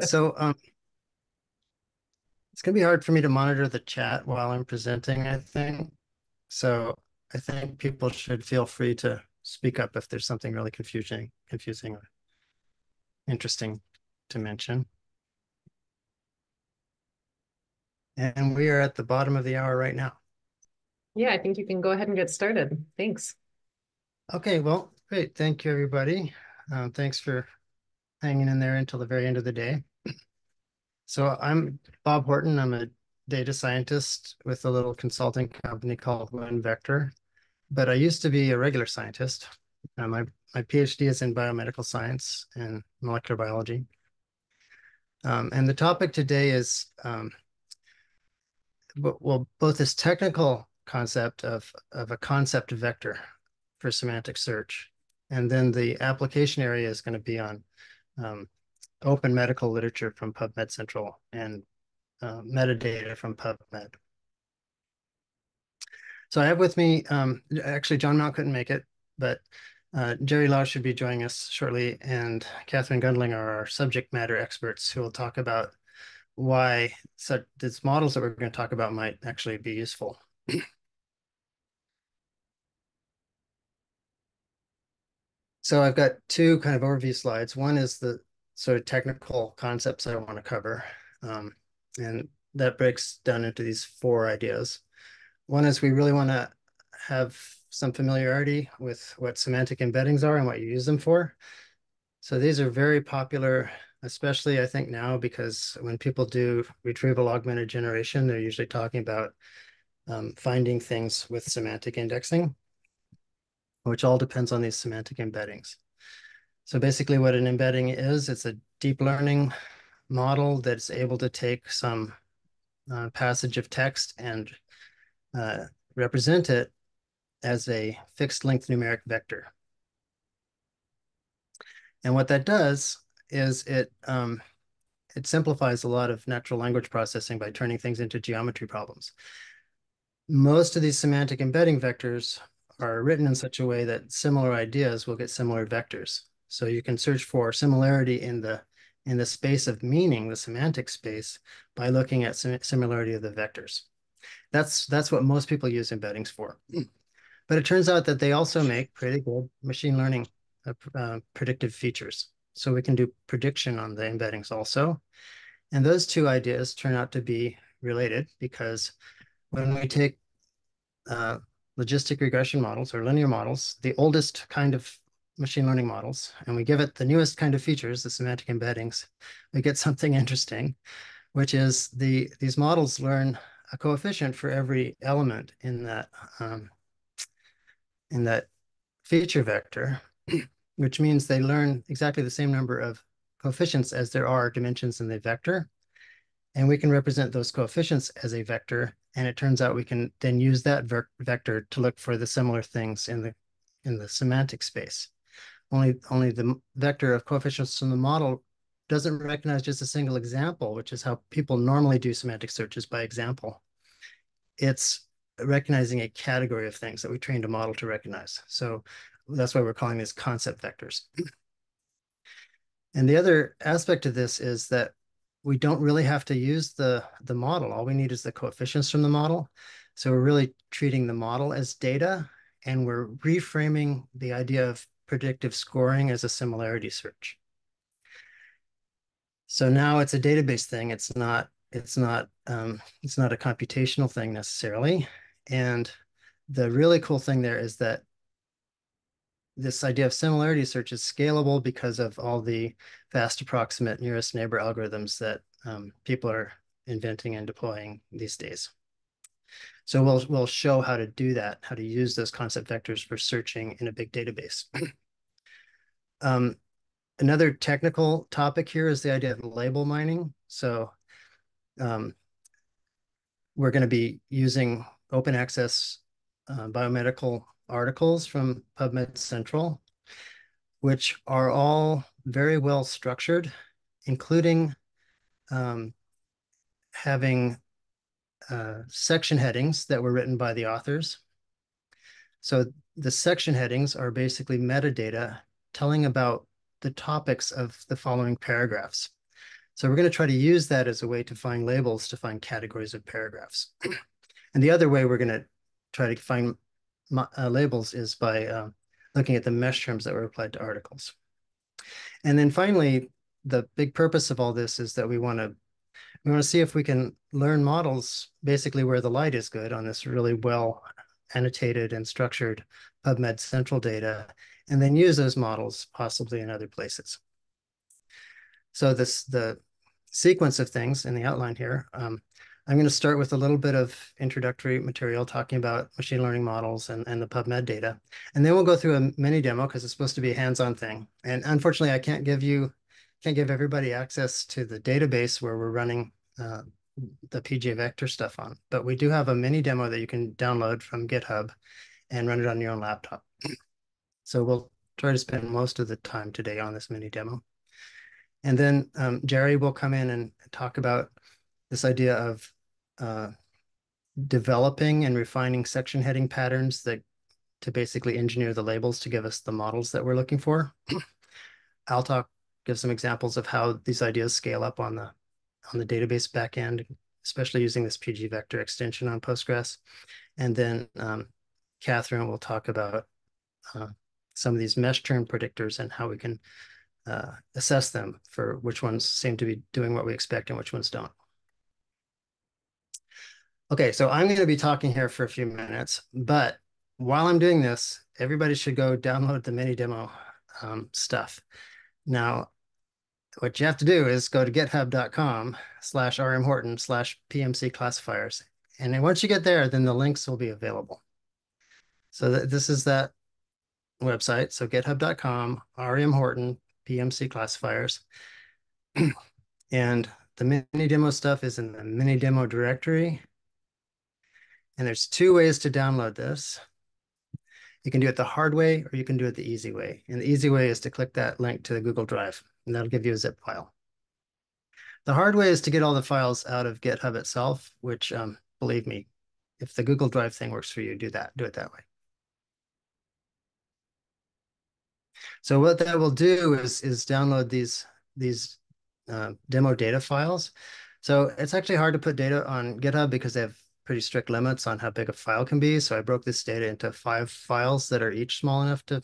So um, it's gonna be hard for me to monitor the chat while I'm presenting, I think. So I think people should feel free to speak up if there's something really confusing, confusing or interesting to mention. And we are at the bottom of the hour right now. Yeah, I think you can go ahead and get started. Thanks. Okay, well, great. Thank you, everybody. Um, thanks for hanging in there until the very end of the day. So I'm Bob Horton. I'm a data scientist with a little consulting company called WinVector, but I used to be a regular scientist. Uh, my, my PhD is in biomedical science and molecular biology. Um, and the topic today is um, well, both this technical concept of, of a concept vector for semantic search, and then the application area is going to be on um, open medical literature from PubMed Central and uh, metadata from PubMed. So I have with me, um, actually John Mount couldn't make it, but uh, Jerry Lau should be joining us shortly, and Katherine Gundling are our subject matter experts who will talk about why such these models that we're going to talk about might actually be useful. so I've got two kind of overview slides. One is the sort of technical concepts I want to cover. Um, and that breaks down into these four ideas. One is we really want to have some familiarity with what semantic embeddings are and what you use them for. So these are very popular especially I think now because when people do retrieval augmented generation, they're usually talking about um, finding things with semantic indexing, which all depends on these semantic embeddings. So basically what an embedding is, it's a deep learning model that's able to take some uh, passage of text and uh, represent it as a fixed length numeric vector. And what that does is it um, it simplifies a lot of natural language processing by turning things into geometry problems. Most of these semantic embedding vectors are written in such a way that similar ideas will get similar vectors. So you can search for similarity in the in the space of meaning, the semantic space, by looking at sim similarity of the vectors. That's that's what most people use embeddings for. But it turns out that they also make pretty good machine learning uh, uh, predictive features. So we can do prediction on the embeddings also. And those two ideas turn out to be related because when we take uh, logistic regression models or linear models, the oldest kind of machine learning models, and we give it the newest kind of features, the semantic embeddings, we get something interesting, which is the these models learn a coefficient for every element in that um, in that feature vector which means they learn exactly the same number of coefficients as there are dimensions in the vector. And we can represent those coefficients as a vector. And it turns out we can then use that vector to look for the similar things in the in the semantic space. Only, only the vector of coefficients from the model doesn't recognize just a single example, which is how people normally do semantic searches by example. It's recognizing a category of things that we trained a model to recognize. So that's why we're calling these concept vectors. And the other aspect of this is that we don't really have to use the, the model. All we need is the coefficients from the model. So we're really treating the model as data and we're reframing the idea of predictive scoring as a similarity search. So now it's a database thing. It's not, it's not, um, it's not a computational thing necessarily. And the really cool thing there is that this idea of similarity search is scalable because of all the fast approximate nearest neighbor algorithms that um, people are inventing and deploying these days. So we'll, we'll show how to do that, how to use those concept vectors for searching in a big database. um, another technical topic here is the idea of label mining. So um, we're going to be using open access uh, biomedical articles from PubMed Central, which are all very well structured, including um, having uh, section headings that were written by the authors. So the section headings are basically metadata telling about the topics of the following paragraphs. So we're going to try to use that as a way to find labels to find categories of paragraphs. and the other way we're going to try to find uh, labels is by uh, looking at the MeSH terms that were applied to articles. And then finally, the big purpose of all this is that we want to we want to see if we can learn models basically where the light is good on this really well annotated and structured PubMed central data, and then use those models possibly in other places. So this the sequence of things in the outline here. Um, I'm going to start with a little bit of introductory material talking about machine learning models and, and the PubMed data. And then we'll go through a mini demo because it's supposed to be a hands-on thing. And unfortunately, I can't give you, can't give everybody access to the database where we're running uh, the PG Vector stuff on. But we do have a mini demo that you can download from GitHub and run it on your own laptop. So we'll try to spend most of the time today on this mini demo. And then um, Jerry will come in and talk about this idea of uh, developing and refining section heading patterns that to basically engineer the labels to give us the models that we're looking for. I'll talk, give some examples of how these ideas scale up on the on the database backend, especially using this PG vector extension on Postgres. And then um, Katherine will talk about uh, some of these MeSH term predictors and how we can uh, assess them for which ones seem to be doing what we expect and which ones don't. Okay, so I'm going to be talking here for a few minutes, but while I'm doing this, everybody should go download the mini demo um, stuff. Now, what you have to do is go to github.com slash rmhorton slash PMC classifiers. And then once you get there, then the links will be available. So th this is that website. So github.com, rmhorton, PMC classifiers. and the mini demo stuff is in the mini demo directory. And there's two ways to download this. You can do it the hard way or you can do it the easy way. And the easy way is to click that link to the Google Drive and that'll give you a zip file. The hard way is to get all the files out of GitHub itself, which um, believe me, if the Google Drive thing works for you, do that, do it that way. So what that will do is, is download these, these uh, demo data files. So it's actually hard to put data on GitHub because they have pretty strict limits on how big a file can be. So I broke this data into five files that are each small enough to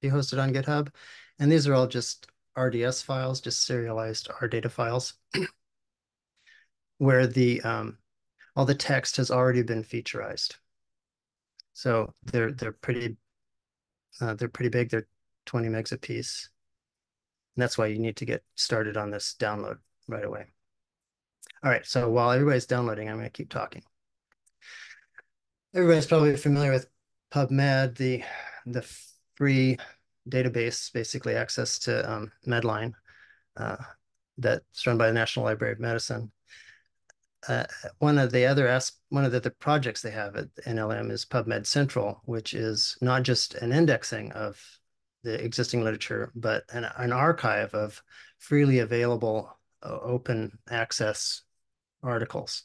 be hosted on GitHub. And these are all just RDS files, just serialized R data files, where the um, all the text has already been featureized. So they're they're pretty uh, they're pretty big. They're 20 megs a piece. And that's why you need to get started on this download right away. All right, so while everybody's downloading, I'm going to keep talking. Everybody's probably familiar with PubMed, the, the free database, basically access to um, Medline uh, that's run by the National Library of Medicine. Uh, one of the other as one of the, the projects they have at NLM is PubMed Central, which is not just an indexing of the existing literature, but an, an archive of freely available uh, open access articles.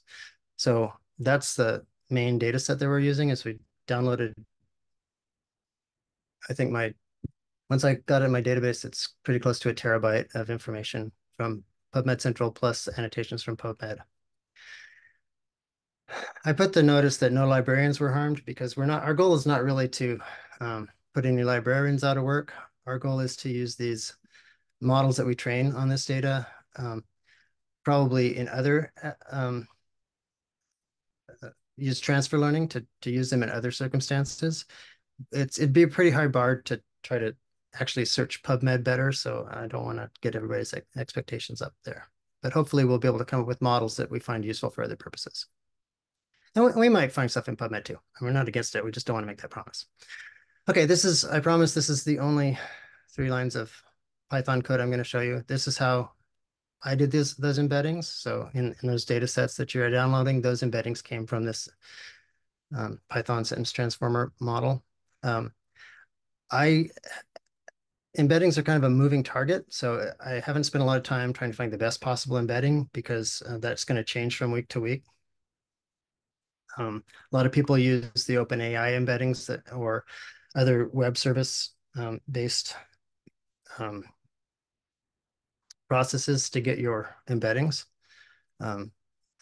So that's the main data set that we're using is we downloaded, I think my, once I got in my database, it's pretty close to a terabyte of information from PubMed Central plus annotations from PubMed. I put the notice that no librarians were harmed because we're not, our goal is not really to um, put any librarians out of work. Our goal is to use these models that we train on this data, um, probably in other, uh, um, use transfer learning to, to use them in other circumstances. It's It'd be a pretty high bar to try to actually search PubMed better, so I don't want to get everybody's expectations up there. But hopefully we'll be able to come up with models that we find useful for other purposes. And we might find stuff in PubMed too. We're not against it. We just don't want to make that promise. Okay, this is, I promise this is the only three lines of Python code I'm going to show you. This is how I did this, those embeddings. So in, in those data sets that you're downloading, those embeddings came from this um, Python sentence transformer model. Um, I embeddings are kind of a moving target. So I haven't spent a lot of time trying to find the best possible embedding because uh, that's going to change from week to week. Um, a lot of people use the OpenAI embeddings that, or other web service um, based um, processes to get your embeddings. Um,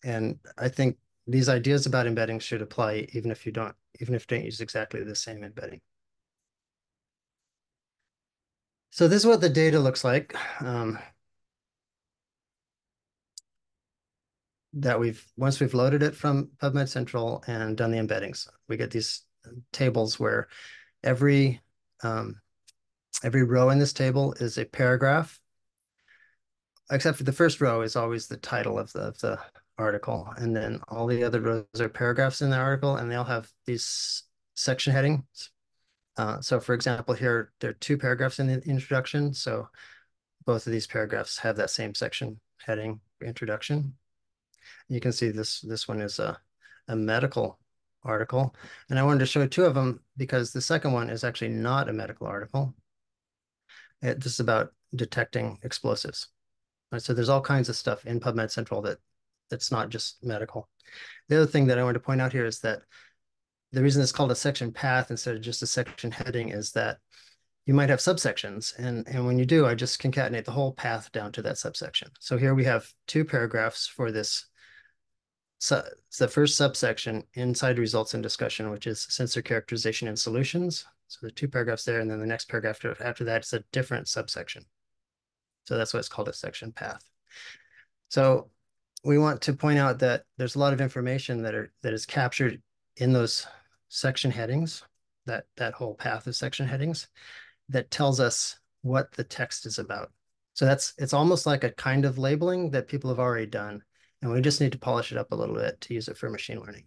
and I think these ideas about embeddings should apply even if you don't, even if you don't use exactly the same embedding. So this is what the data looks like. Um, that we've once we've loaded it from PubMed Central and done the embeddings, we get these tables where every um, every row in this table is a paragraph, except for the first row is always the title of the, of the article, and then all the other rows are paragraphs in the article, and they all have these section headings. Uh, so, for example, here there are two paragraphs in the introduction, so both of these paragraphs have that same section heading introduction. You can see this this one is a, a medical article. And I wanted to show two of them because the second one is actually not a medical article. It, this is about detecting explosives. Right, so there's all kinds of stuff in PubMed Central that that's not just medical. The other thing that I want to point out here is that the reason it's called a section path instead of just a section heading is that you might have subsections. And, and when you do, I just concatenate the whole path down to that subsection. So here we have two paragraphs for this so the first subsection inside results and discussion, which is sensor characterization and solutions. So the two paragraphs there, and then the next paragraph after that is a different subsection. So that's why it's called a section path. So we want to point out that there's a lot of information that are that is captured in those section headings, that that whole path of section headings, that tells us what the text is about. So that's it's almost like a kind of labeling that people have already done and we just need to polish it up a little bit to use it for machine learning.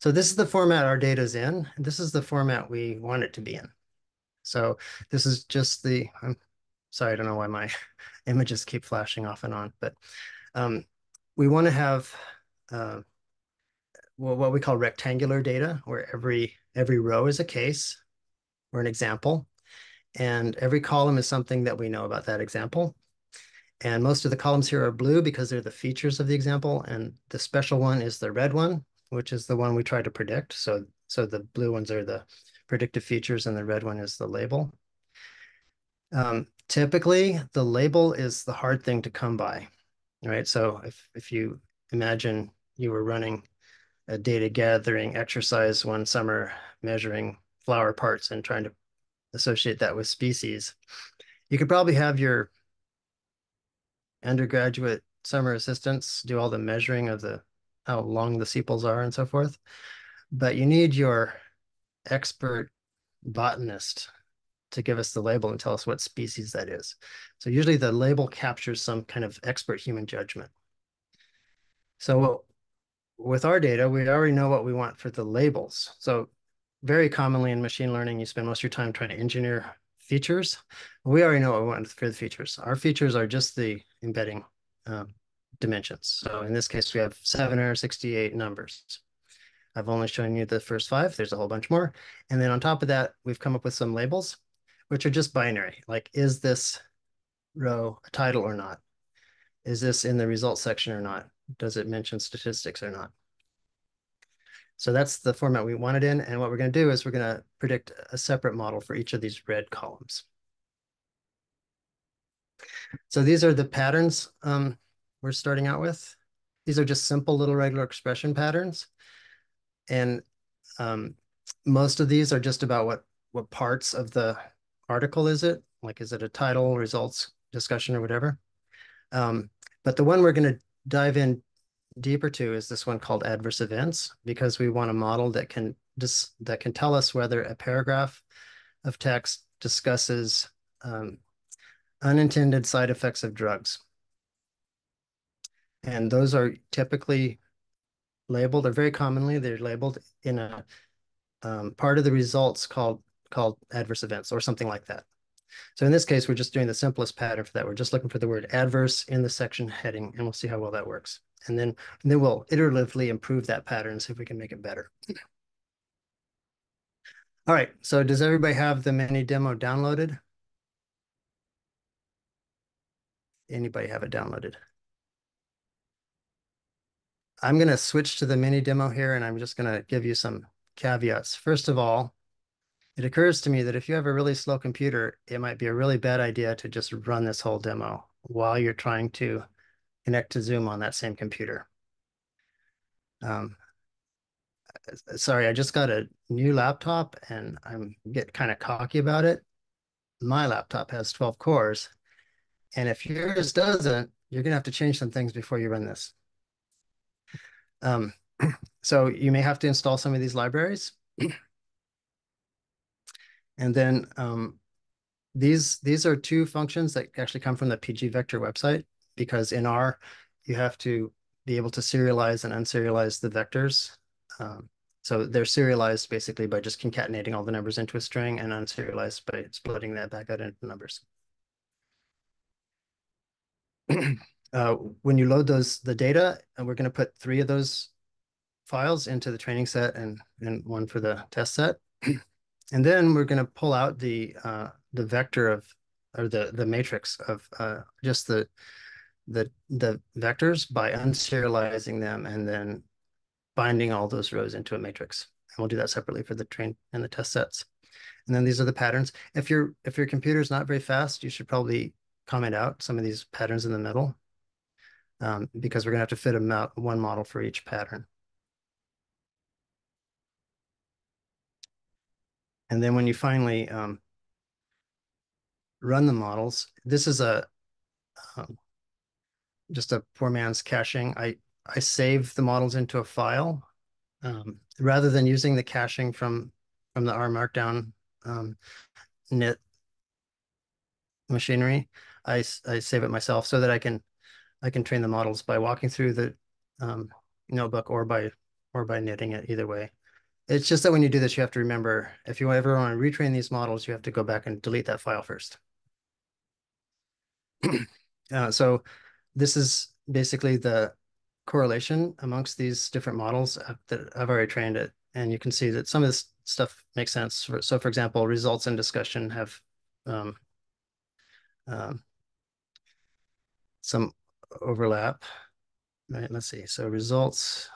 So this is the format our data is in. And this is the format we want it to be in. So this is just the, I'm sorry, I don't know why my images keep flashing off and on, but um, we want to have uh, what we call rectangular data, where every every row is a case or an example, and every column is something that we know about that example. And most of the columns here are blue because they're the features of the example. And the special one is the red one, which is the one we try to predict. So, so the blue ones are the predictive features and the red one is the label. Um, typically, the label is the hard thing to come by, right? So if, if you imagine you were running a data gathering exercise one summer measuring flower parts and trying to associate that with species, you could probably have your undergraduate summer assistants do all the measuring of the how long the sepals are and so forth. But you need your expert botanist to give us the label and tell us what species that is. So usually the label captures some kind of expert human judgment. So with our data, we already know what we want for the labels. So very commonly in machine learning, you spend most of your time trying to engineer features. We already know what we want for the features. Our features are just the embedding um, dimensions. So in this case, we have 768 numbers. I've only shown you the first five. There's a whole bunch more. And then on top of that, we've come up with some labels, which are just binary. Like, is this row a title or not? Is this in the results section or not? Does it mention statistics or not? So that's the format we want it in. And what we're going to do is we're going to predict a separate model for each of these red columns. So these are the patterns um, we're starting out with. These are just simple little regular expression patterns. And um, most of these are just about what, what parts of the article is it? Like, is it a title, results, discussion, or whatever? Um, but the one we're going to dive in deeper to is this one called adverse events, because we want a model that can just that can tell us whether a paragraph of text discusses um, unintended side effects of drugs. And those are typically labeled, or very commonly they're labeled in a um, part of the results called called adverse events or something like that. So in this case, we're just doing the simplest pattern for that. We're just looking for the word adverse in the section heading, and we'll see how well that works. And then, and then we'll iteratively improve that pattern, and see if we can make it better. All right, so does everybody have the mini demo downloaded? Anybody have it downloaded? I'm going to switch to the mini demo here, and I'm just going to give you some caveats. First of all, it occurs to me that if you have a really slow computer, it might be a really bad idea to just run this whole demo while you're trying to connect to Zoom on that same computer. Um, sorry, I just got a new laptop and I'm get kind of cocky about it. My laptop has 12 cores. And if yours doesn't, you're gonna have to change some things before you run this. Um, so you may have to install some of these libraries. and then um, these these are two functions that actually come from the PG Vector website because in R you have to be able to serialize and unserialize the vectors. Um, so they're serialized basically by just concatenating all the numbers into a string and unserialized by splitting that back out into numbers. uh, when you load those the data, and we're going to put three of those files into the training set and, and one for the test set. and then we're going to pull out the uh, the vector of or the the matrix of uh, just the the the vectors by unserializing them and then binding all those rows into a matrix. And we'll do that separately for the train and the test sets. And then these are the patterns. If your if your computer is not very fast, you should probably comment out some of these patterns in the middle um, because we're going to have to fit out one model for each pattern. And then when you finally um, run the models, this is a um, just a poor man's caching. I I save the models into a file um, rather than using the caching from from the R Markdown um, knit machinery. I, I save it myself so that I can I can train the models by walking through the um, notebook or by or by knitting it either way. It's just that when you do this, you have to remember if you ever want to retrain these models, you have to go back and delete that file first. uh, so this is basically the correlation amongst these different models that I've already trained it. And you can see that some of this stuff makes sense. So for example, results and discussion have um, um, some overlap. Right, let's see. So results,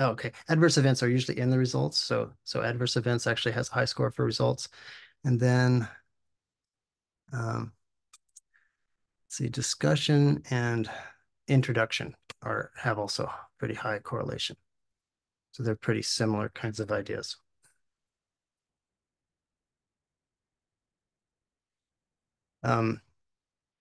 oh, okay. Adverse events are usually in the results. So, so adverse events actually has a high score for results. And then, um, see, discussion and introduction are have also pretty high correlation. So they're pretty similar kinds of ideas. Um,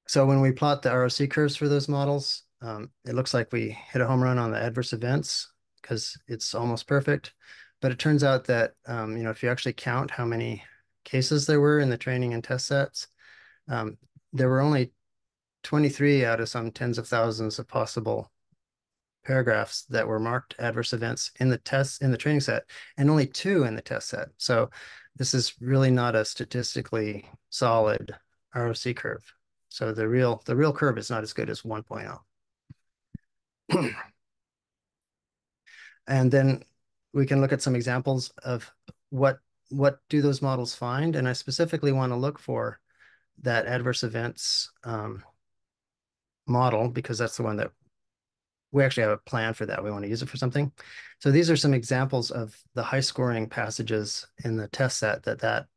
so when we plot the ROC curves for those models, um, it looks like we hit a home run on the adverse events because it's almost perfect. But it turns out that, um, you know, if you actually count how many cases there were in the training and test sets, um, there were only 23 out of some tens of thousands of possible paragraphs that were marked adverse events in the test in the training set and only two in the test set. So this is really not a statistically solid ROC curve. So the real the real curve is not as good as 1.0. and then we can look at some examples of what what do those models find? And I specifically want to look for that adverse events um, model because that's the one that we actually have a plan for that. We want to use it for something. So these are some examples of the high scoring passages in the test set that that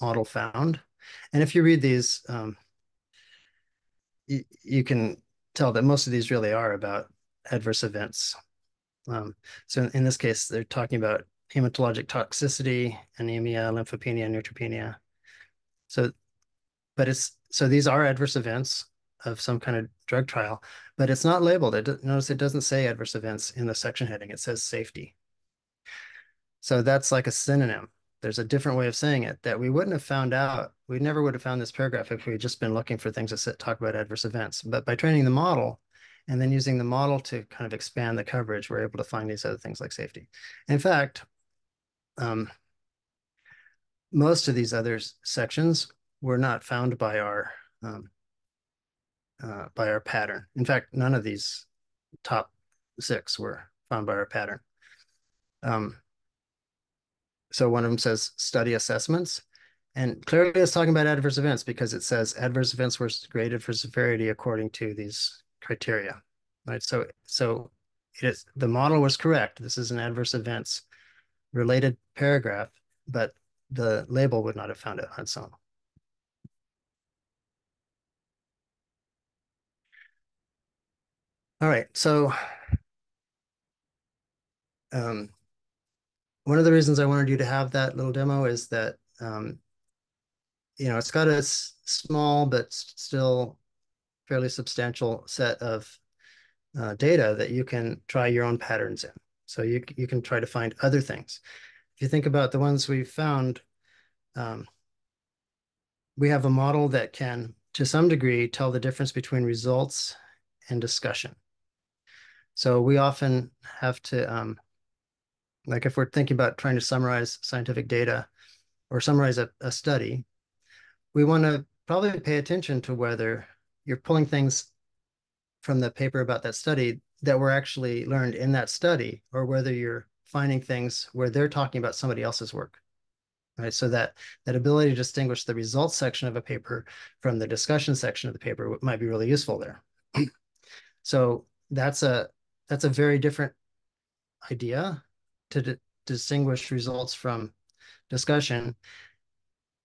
model found. And if you read these, um, you, you can tell that most of these really are about adverse events. Um, so in, this case, they're talking about hematologic toxicity, anemia, lymphopenia, neutropenia. So, but it's, so these are adverse events of some kind of drug trial, but it's not labeled. It notice it doesn't say adverse events in the section heading. It says safety. So that's like a synonym. There's a different way of saying it that we wouldn't have found out. We never would have found this paragraph if we had just been looking for things that talk about adverse events. But by training the model and then using the model to kind of expand the coverage, we're able to find these other things like safety. In fact, um, most of these other sections were not found by our um, uh, by our pattern. In fact, none of these top six were found by our pattern. Um, so one of them says study assessments. And clearly it's talking about adverse events because it says adverse events were graded for severity according to these criteria, right? So, so it is, the model was correct. This is an adverse events related paragraph, but the label would not have found it on its own. All right, so um, one of the reasons I wanted you to have that little demo is that um, you know it's got a small but still fairly substantial set of uh, data that you can try your own patterns in. So you you can try to find other things. If you think about the ones we've found, um, we have a model that can, to some degree, tell the difference between results and discussion. So we often have to, um, like if we're thinking about trying to summarize scientific data or summarize a, a study, we want to probably pay attention to whether you're pulling things from the paper about that study that were actually learned in that study or whether you're finding things where they're talking about somebody else's work right? So that that ability to distinguish the results section of a paper from the discussion section of the paper might be really useful there. So that's a that's a very different idea to distinguish results from discussion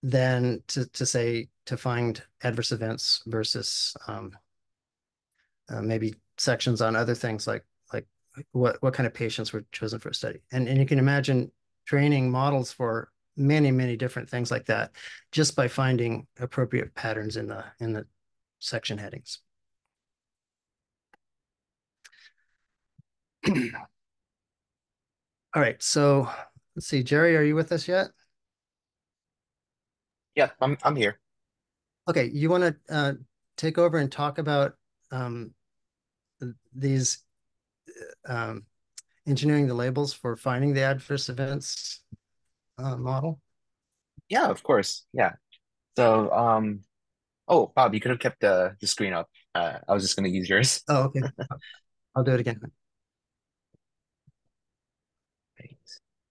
than to, to say to find adverse events versus um, uh, maybe sections on other things like like what what kind of patients were chosen for a study. And and you can imagine training models for many many different things like that just by finding appropriate patterns in the in the section headings. All right. So let's see. Jerry are you with us yet yeah i'm, I'm here okay you want to uh, take over and talk about um, these um, engineering the labels for finding the adverse events uh, model? Yeah, of course. Yeah. So, um, oh, Bob, you could have kept the, the screen up. Uh, I was just going to use yours. Oh, okay. I'll do it again.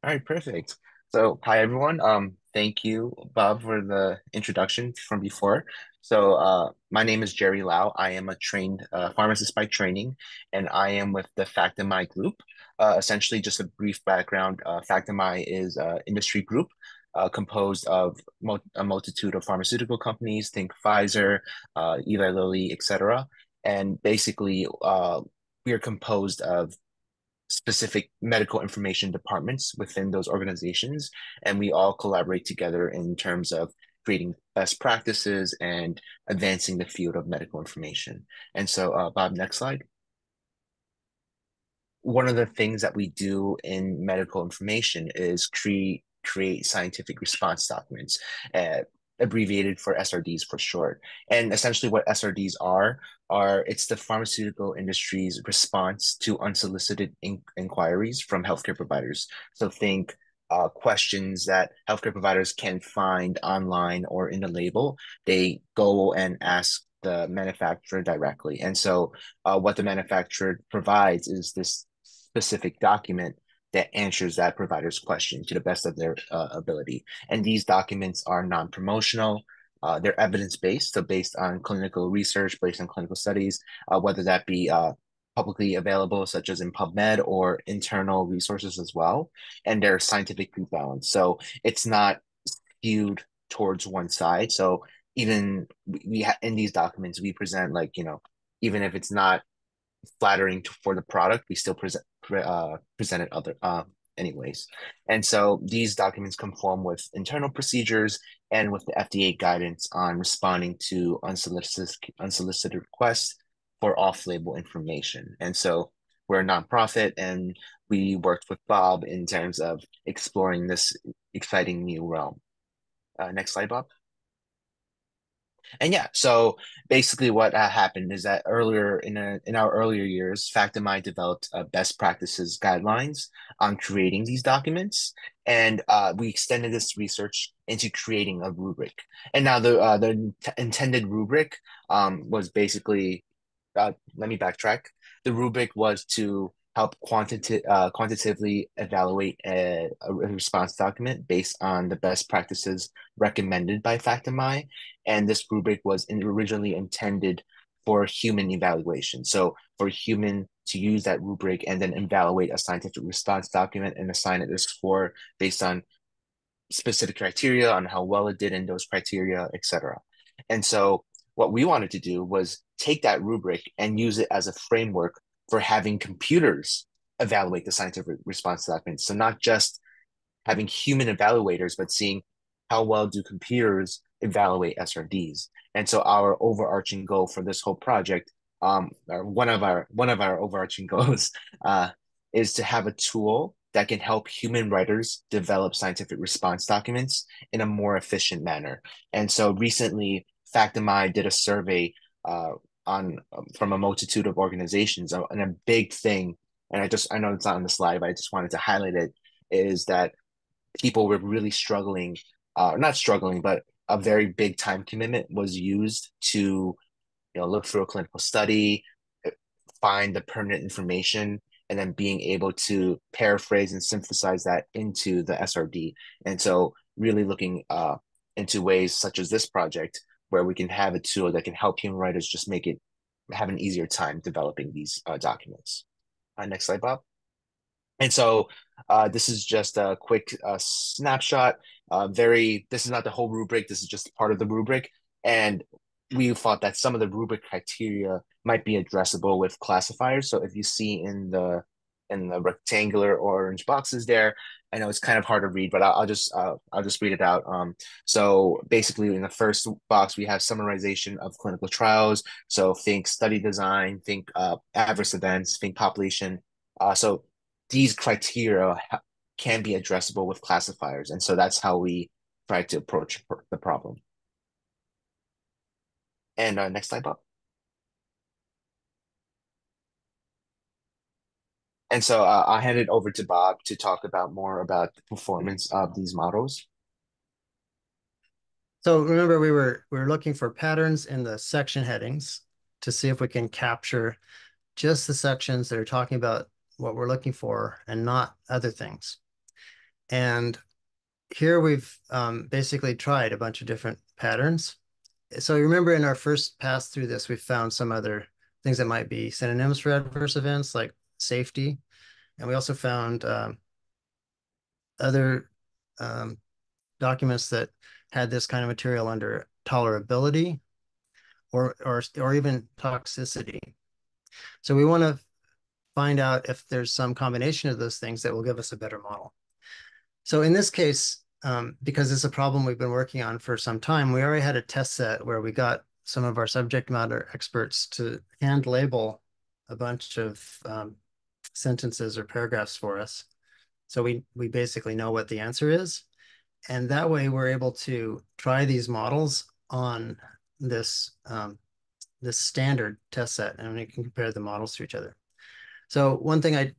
All right, perfect. So, hi everyone. Um, thank you, Bob, for the introduction from before. So, uh, my name is Jerry Lau. I am a trained uh, pharmacist by training, and I am with the phactMI Group. Uh, essentially, just a brief background. Uh, phactMI is an industry group uh, composed of mul a multitude of pharmaceutical companies. Think Pfizer, uh, Eli Lilly, etc. And basically, uh, we are composed of specific medical information departments within those organizations and we all collaborate together in terms of creating best practices and advancing the field of medical information. And so uh, bob next slide. One of the things that we do in medical information is create create scientific response documents uh, abbreviated for SRDs for short. And essentially what SRDs are, are it's the pharmaceutical industry's response to unsolicited in inquiries from healthcare providers. So think uh, questions that healthcare providers can find online or in the label. They go and ask the manufacturer directly. And so uh, what the manufacturer provides is this specific document that answers that provider's question to the best of their uh, ability. And these documents are non-promotional. Uh, they're evidence-based, so based on clinical research, based on clinical studies, uh, whether that be uh, publicly available, such as in PubMed or internal resources as well. And they're scientifically balanced. So it's not skewed towards one side. So even we ha- in these documents, we present like, you know, even if it's not flattering for the product, we still present uh, presented other uh, anyways. And so these documents conform with internal procedures and with the FDA guidance on responding to unsolicited unsolicited requests for off-label information. And so we're a nonprofit and we worked with Bob in terms of exploring this exciting new realm. Uh, next slide, Bob. And yeah, so basically what uh, happened is that earlier in a, in our earlier years, phactMI developed uh, best practices guidelines on creating these documents, and uh, we extended this research into creating a rubric. And now the uh, the intended rubric um, was basically, uh, let me backtrack. The rubric was to help uh, quantitatively evaluate a, a, response document based on the best practices recommended by phactMI. And this rubric was in, originally intended for human evaluation. So for human to use that rubric and then evaluate a scientific response document and assign it a score based on specific criteria on how well it did in those criteria, etc. And so what we wanted to do was take that rubric and use it as a framework for having computers evaluate the scientific response to documents. So not just having human evaluators, but seeing how well do computers evaluate SRDs. And so our overarching goal for this whole project, um, or one of our one of our overarching goals, uh, is to have a tool that can help human writers develop scientific response documents in a more efficient manner. And so recently, phactMI did a survey uh, on um, from a multitude of organizations, uh, and a big thing, and I just I know it's not on the slide, but I just wanted to highlight it, is that people were really struggling, uh, not struggling, but a very big time commitment was used to, you know, look through a clinical study, find the pertinent information, and then being able to paraphrase and synthesize that into the SRD. And so really looking uh, into ways such as this project where we can have a tool that can help human writers just make it have an easier time developing these uh, documents. Uh, next slide, Bob. And so uh, this is just a quick uh, snapshot. Uh, very, this is not the whole rubric. This is just part of the rubric. And we thought that some of the rubric criteria might be addressable with classifiers. So if you see in the in the rectangular orange boxes there, I know it's kind of hard to read, but I'll, I'll just uh, I'll just read it out. Um, so basically, in the first box, we have summarization of clinical trials. So think study design, think uh, adverse events, think population. Uh, so these criteria can be addressable with classifiers, and so that's how we try to approach the problem. And uh, next slide, Bob. And so uh, I'll hand it over to Bob to talk about more about the performance of these models. So remember, we were we were looking for patterns in the section headings to see if we can capture just the sections that are talking about what we're looking for and not other things. And here we've um, basically tried a bunch of different patterns so remember in our first pass through this, we found some other things that might be synonyms for adverse events like safety. And we also found um, other um, documents that had this kind of material under tolerability or, or, or even toxicity. So we want to find out if there's some combination of those things that will give us a better model. So in this case, um, because it's a problem we've been working on for some time. We already had a test set where we got some of our subject matter experts to hand label a bunch of um, sentences or paragraphs for us. So we, we basically know what the answer is. And that way we're able to try these models on this, um, this standard test set and we can compare the models to each other. So one thing I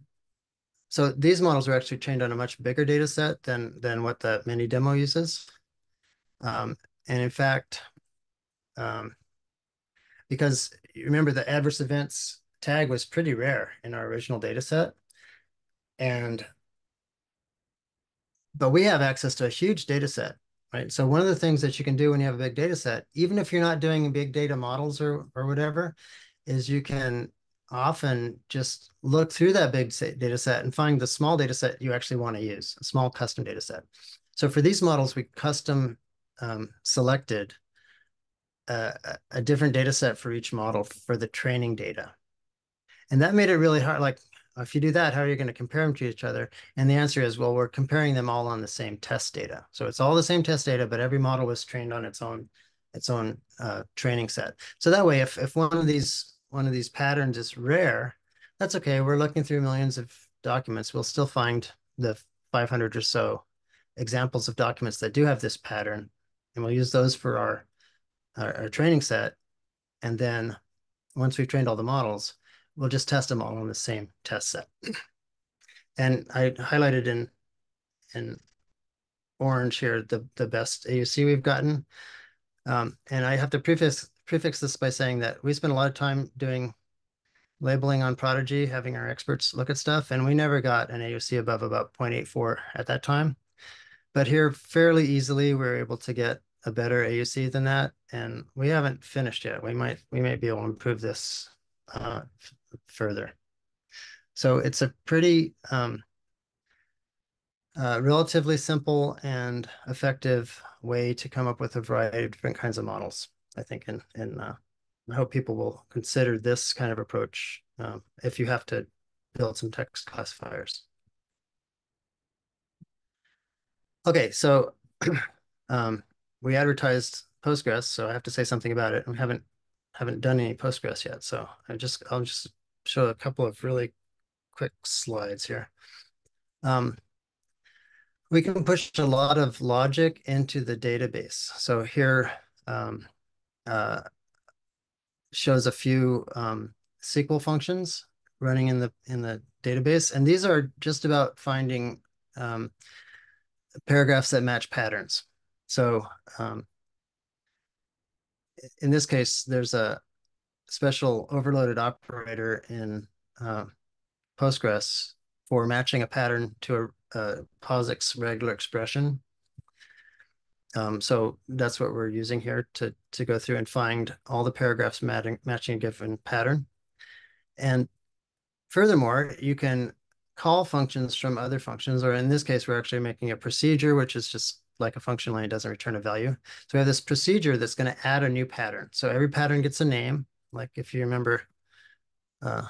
so these models are actually trained on a much bigger data set than, than what the mini demo uses. Um, and in fact, um, because remember the adverse events tag was pretty rare in our original data set. And, but we have access to a huge data set, right? So one of the things that you can do when you have a big data set, even if you're not doing big data models or, or whatever, is you can often just look through that big data set and find the small data set you actually want to use, a small custom data set. So for these models, we custom um, selected a, a different data set for each model for the training data. And that made it really hard. Like, if you do that, how are you going to compare them to each other? And the answer is, well, we're comparing them all on the same test data. So it's all the same test data, but every model was trained on its own its own uh, training set. So that way, if, if one of these one of these patterns is rare, that's okay. We're looking through millions of documents. We'll still find the 500 or so examples of documents that do have this pattern, and we'll use those for our, our, our training set. And then once we've trained all the models, we'll just test them all on the same test set. and I highlighted in in orange here the, the best AUC we've gotten. Um, and I have to preface prefix this by saying that we spent a lot of time doing labeling on Prodigy, having our experts look at stuff, and we never got an AUC above about 0.84 at that time. But here, fairly easily, we are able to get a better AUC than that, and we haven't finished yet. We might we might be able to improve this uh, further. So it's a pretty um, uh, relatively simple and effective way to come up with a variety of different kinds of models. I think, and and uh, I hope people will consider this kind of approach um, if you have to build some text classifiers. Okay, so um, we advertised Postgres, so I have to say something about it. We haven't haven't done any Postgres yet, so I just I'll just show a couple of really quick slides here. Um, we can push a lot of logic into the database. So here um, uh, shows a few um, SQL functions running in the in the database, and these are just about finding um, paragraphs that match patterns. So um, in this case, there's a special overloaded operator in uh, Postgres for matching a pattern to a, a POSIX regular expression. Um, so that's what we're using here to, to go through and find all the paragraphs matching, matching a given pattern. And furthermore, you can call functions from other functions, or in this case, we're actually making a procedure, which is just like a function line, doesn't return a value. So we have this procedure that's going to add a new pattern. So every pattern gets a name. Like if you remember uh,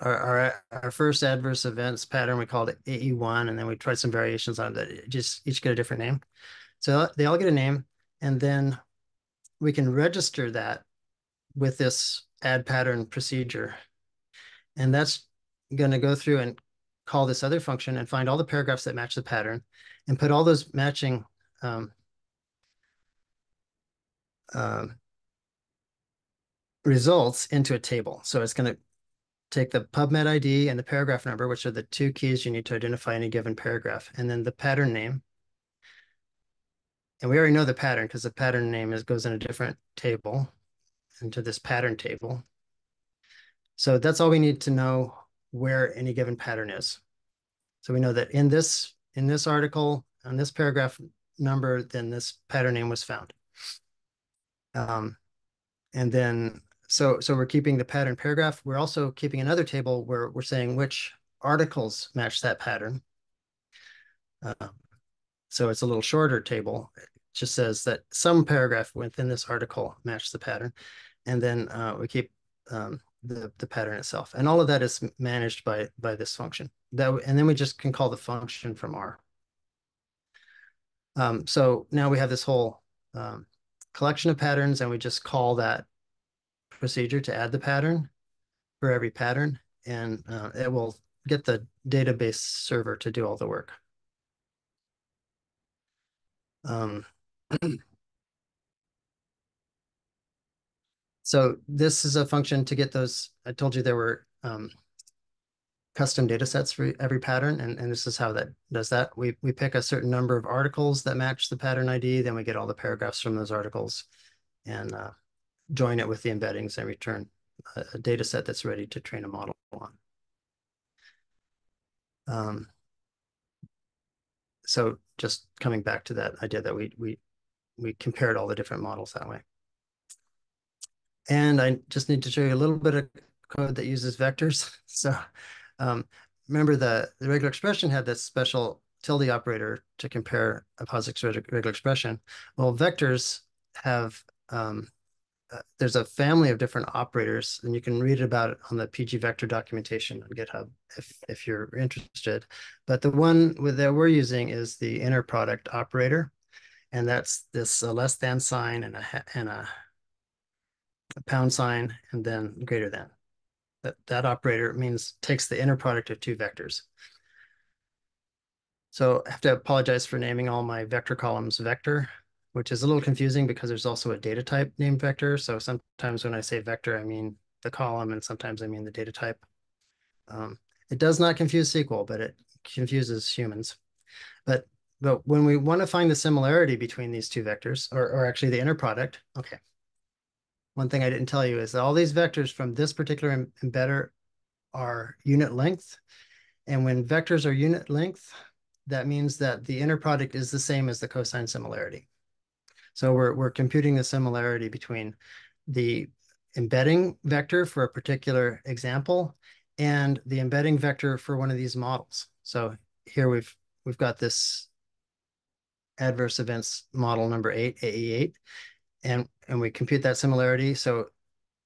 our, our, our first adverse events pattern, we called it AE1, and then we tried some variations on that. Just each get a different name. So they all get a name, and then we can register that with this add pattern procedure. And that's going to go through and call this other function and find all the paragraphs that match the pattern and put all those matching um, uh, results into a table. So it's going to take the PubMed ID and the paragraph number, which are the two keys you need to identify any given paragraph, and then the pattern name. And we already know the pattern because the pattern name is goes in a different table into this pattern table. So that's all we need to know where any given pattern is. So we know that in this in this article, on this paragraph number, then this pattern name was found. Um, and then so so we're keeping the pattern paragraph. We're also keeping another table where we're saying which articles match that pattern. Uh, so it's a little shorter table. It just says that some paragraph within this article match the pattern. And then uh, we keep um, the, the pattern itself. And all of that is managed by, by this function. That And then we just can call the function from R. Um, so now we have this whole um, collection of patterns and we just call that procedure to add the pattern for every pattern and uh, it will get the database server to do all the work. Um, So this is a function to get those. I told you there were um, custom data sets for every pattern, and, and this is how that does that. We, we pick a certain number of articles that match the pattern ID, then we get all the paragraphs from those articles and uh, join it with the embeddings and return a, a, data set that's ready to train a model on. Um, so just coming back to that idea that we, we, we compared all the different models that way. And I just need to show you a little bit of code that uses vectors. So um, remember the, the regular expression had this special tilde operator to compare a POSIX regular expression. Well, vectors have, um, uh, there's a family of different operators and you can read about it on the PG vector documentation on GitHub if, if you're interested. But the one with, that we're using is the inner product operator. And that's this uh, less than sign and a, and a a pound sign, and then greater than. That, that operator means takes the inner product of two vectors. So I have to apologize for naming all my vector columns vector, which is a little confusing because there's also a data type named vector. So sometimes when I say vector, I mean the column, and sometimes I mean the data type. Um, it does not confuse SQL, but it confuses humans. But but when we want to find the similarity between these two vectors, or, or actually the inner product, okay, one thing I didn't tell you is that all these vectors from this particular embedder are unit length. And when vectors are unit length, that means that the inner product is the same as the cosine similarity. So we're, we're computing the similarity between the embedding vector for a particular example and the embedding vector for one of these models. So here we've we've got this adverse events model number eight, AE8, and and we compute that similarity. So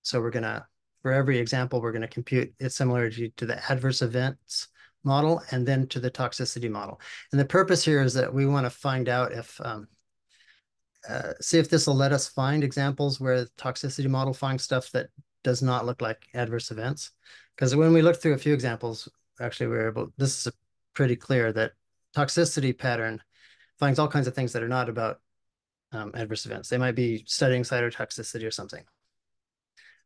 so we're gonna for every example, we're to compute its similarity to the adverse events model and then to the toxicity model. And the purpose here is that we want to find out if, um, uh, see if this will let us find examples where toxicity model finds stuff that does not look like adverse events. Because when we looked through a few examples, actually we were able, this is pretty clear that toxicity pattern finds all kinds of things that are not about um, adverse events. They might be studying cytotoxicity or something.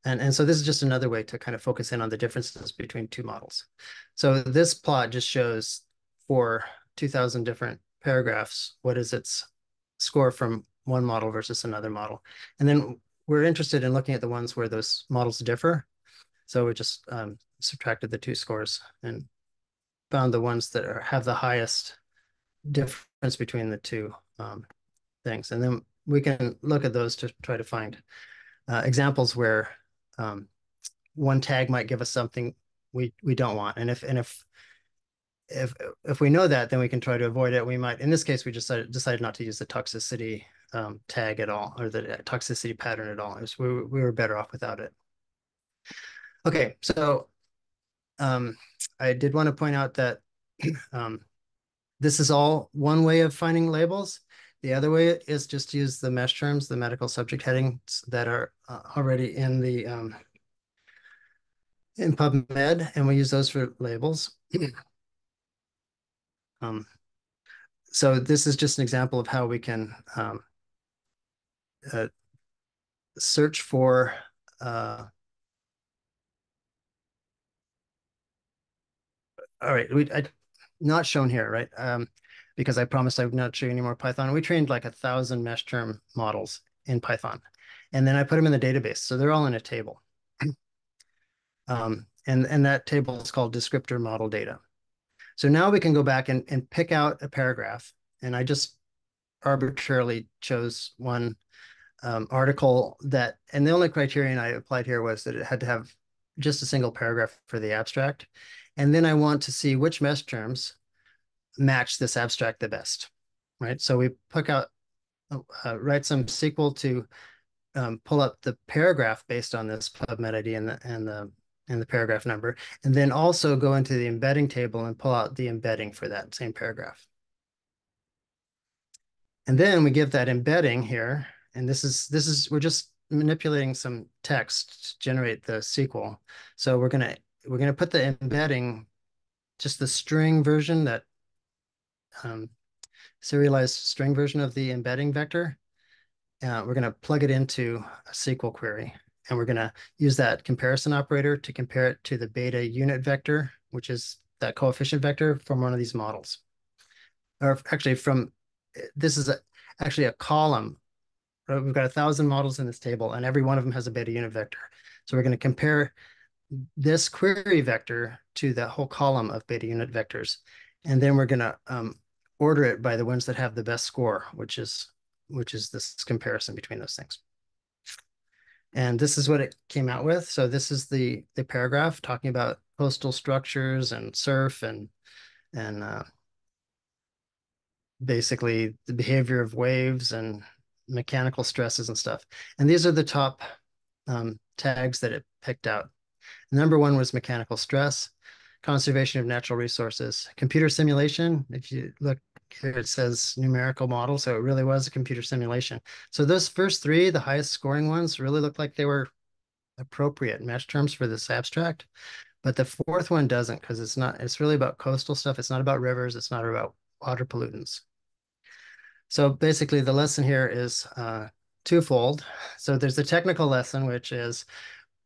And, and so this is just another way to kind of focus in on the differences between two models. So this plot just shows for 2000 different paragraphs, what is its score from one model versus another model. And then we're interested in looking at the ones where those models differ. So we just um, subtracted the two scores and found the ones that are, have the highest difference between the two um, things. And then we can look at those to try to find uh, examples where um, one tag might give us something we we don't want. And if and if if if we know that, then we can try to avoid it. We might, in this case, we just decided, decided not to use the toxicity um, tag at all or the toxicity pattern at all. Was, we, we were better off without it. Okay, so um, I did want to point out that um, this is all one way of finding labels. The other way is just to use the MeSH terms, the medical subject headings that are uh, already in the um, in PubMed, and we use those for labels. um, so this is just an example of how we can um, uh, search for uh, all right, we I, not shown here, right? Um, because I promised I would not show you any more Python. We trained like a thousand MeSH term models in Python. And then I put them in the database. So they're all in a table. um, and, and that table is called descriptor model data. So now we can go back and, and pick out a paragraph. And I just arbitrarily chose one um, article that, and the only criterion I applied here was that it had to have just a single paragraph for the abstract. And then I want to see which MeSH terms match this abstract the best, right? So we pick out, uh, write some SQL to um, pull up the paragraph based on this PubMed ID and the, and the and the paragraph number, and then also go into the embedding table and pull out the embedding for that same paragraph. And then we give that embedding here, and this is this is we're just manipulating some text to generate the SQL. So we're gonna we're gonna put the embedding, just the string version that um, serialized string version of the embedding vector. Uh, we're going to plug it into a SQL query. And we're going to use that comparison operator to compare it to the beta unit vector, which is that coefficient vector from one of these models. Or actually from, this is a, actually a column. We've got a thousand models in this table and every one of them has a beta unit vector. So we're going to compare this query vector to that whole column of beta unit vectors. And then we're going to um, order it by the ones that have the best score, which is which is this comparison between those things. And this is what it came out with. So this is the the paragraph talking about coastal structures and surf and and uh, basically the behavior of waves and mechanical stresses and stuff. And these are the top um, tags that it picked out. Number one was mechanical stress conservation of natural resources. Computer simulation, if you look here, it says numerical model. So it really was a computer simulation. So those first three, the highest scoring ones, really looked like they were appropriate MeSH terms for this abstract. But the fourth one doesn't because it's not, it's really about coastal stuff. It's not about rivers. It's not about water pollutants. So basically the lesson here is uh, twofold. So there's the technical lesson, which is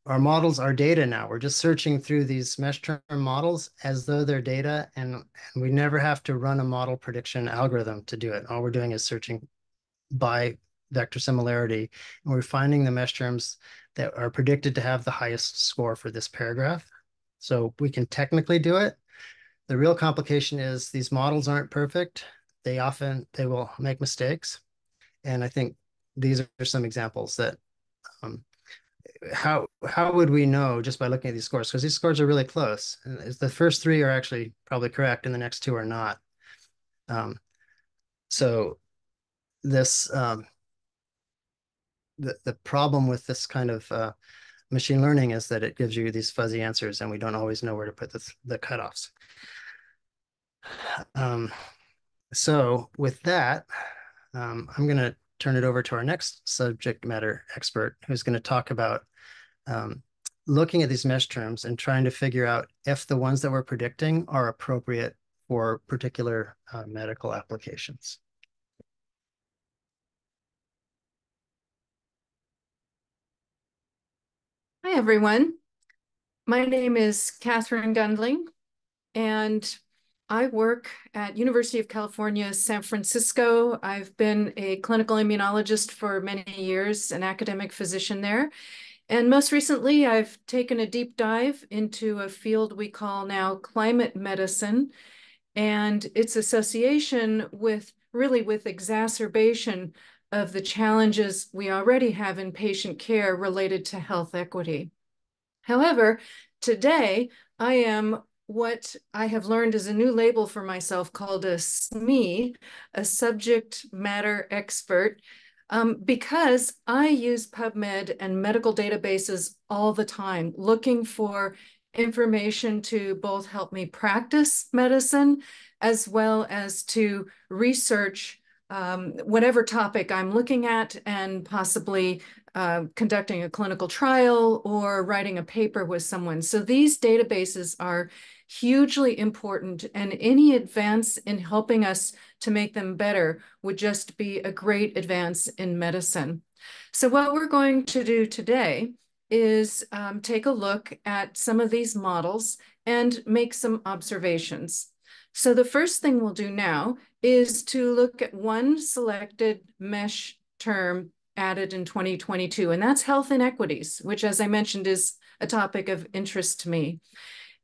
our models are data now. We're just searching through these MeSH term models as though they're data, and, and we never have to run a model prediction algorithm to do it. All we're doing is searching by vector similarity, and we're finding the MeSH terms that are predicted to have the highest score for this paragraph. So we can technically do it. The real complication is these models aren't perfect. They often, they will make mistakes. And I think these are some examples that um, how how would we know just by looking at these scores? Because these scores are really close. The first three are actually probably correct, and the next two are not. Um, so this um, the the problem with this kind of uh, machine learning is that it gives you these fuzzy answers and we don't always know where to put the, the cutoffs. Um, so with that, um, I'm going to turn it over to our next subject matter expert who's going to talk about um, looking at these MeSH terms and trying to figure out if the ones that we're predicting are appropriate for particular uh, medical applications. Hi, everyone. My name is Katherine Gundling, and I work at University of California, San Francisco. I've been a clinical immunologist for many years, an academic physician there. And most recently, I've taken a deep dive into a field we call now climate medicine and its association with really with exacerbation of the challenges we already have in patient care related to health equity. However, today I am what I have learned is a new label for myself called a SME, a subject matter expert, um, because I use PubMed and medical databases all the time, looking for information to both help me practice medicine as well as to research um, whatever topic I'm looking at and possibly uh, conducting a clinical trial or writing a paper with someone. So these databases are hugely important and any advance in helping us to make them better would just be a great advance in medicine. So what we're going to do today is um, take a look at some of these models and make some observations. So the first thing we'll do now is to look at one selected MeSH term added in 2022, and that's health inequities, which as I mentioned is a topic of interest to me.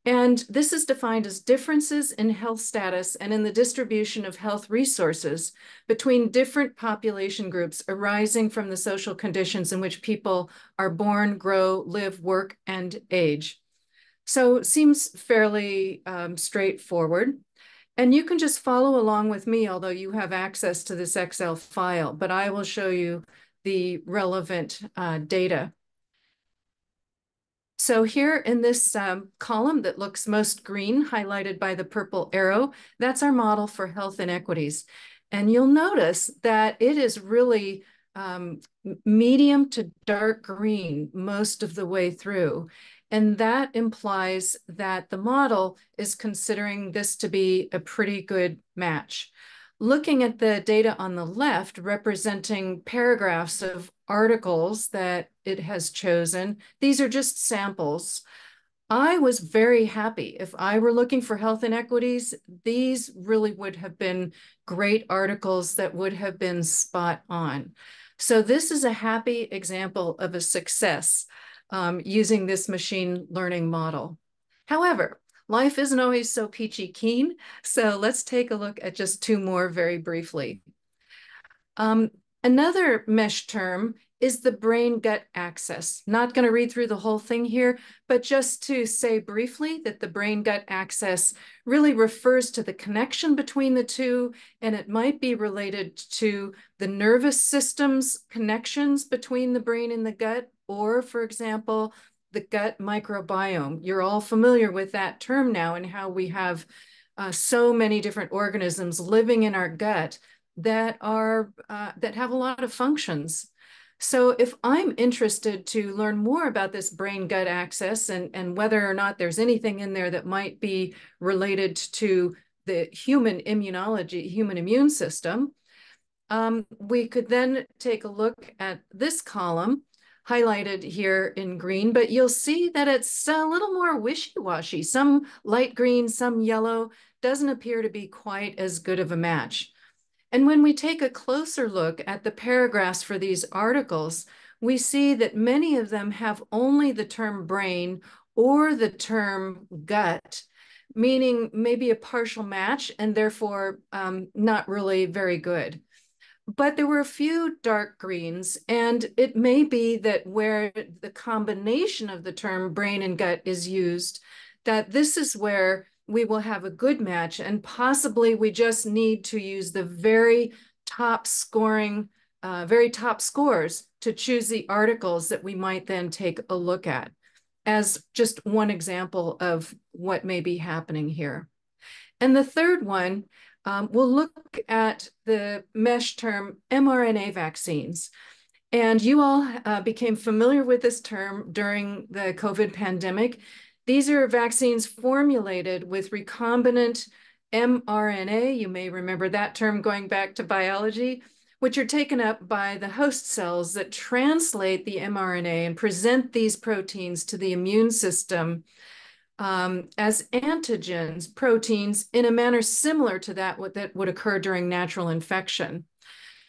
And this is defined as differences in health status and in the distribution of health resources between different population groups arising from the social conditions in which people are born, grow, live, work, and age. So it seems fairly um, straightforward. And you can just follow along with me, although you have access to this Excel file, but I will show you the relevant uh, data. So here in this um, column that looks most green, highlighted by the purple arrow, that's our model for health inequities. And you'll notice that it is really um, medium to dark green most of the way through. And that implies that the model is considering this to be a pretty good match. Looking at the data on the left, representing paragraphs of articles that it has chosen, these are just samples. I was very happy. If I were looking for health inequities, these really would have been great articles that would have been spot on. So this is a happy example of a success um, using this machine learning model. However, life isn't always so peachy keen. So let's take a look at just two more very briefly. Um, another MeSH term is the brain-gut axis. Not going to read through the whole thing here, but just to say briefly that the brain-gut axis really refers to the connection between the two, and it might be related to the nervous system's connections between the brain and the gut, or, for example, the gut microbiome. You're all familiar with that term now and how we have uh, so many different organisms living in our gut that are uh, that have a lot of functions. So if I'm interested to learn more about this brain gut axis and, and whether or not there's anything in there that might be related to the human immunology, human immune system, um, we could then take a look at this column highlighted here in green, but you'll see that it's a little more wishy-washy. Some light green, some yellow, doesn't appear to be quite as good of a match. And when we take a closer look at the paragraphs for these articles, we see that many of them have only the term brain or the term gut, meaning maybe a partial match and therefore um, not really very good but there were a few dark greens, and it may be that where the combination of the term brain and gut is used, that this is where we will have a good match, and possibly we just need to use the very top scoring uh, very top scores to choose the articles that we might then take a look at as just one example of what may be happening here. And the third one, um, we'll look at the MeSH term mRNA vaccines. And you all uh, became familiar with this term during the COVID pandemic. These are vaccines formulated with recombinant mRNA. You may remember that term going back to biology, which are taken up by the host cells that translate the mRNA and present these proteins to the immune system um, as antigens, proteins, in a manner similar to that what, that would occur during natural infection.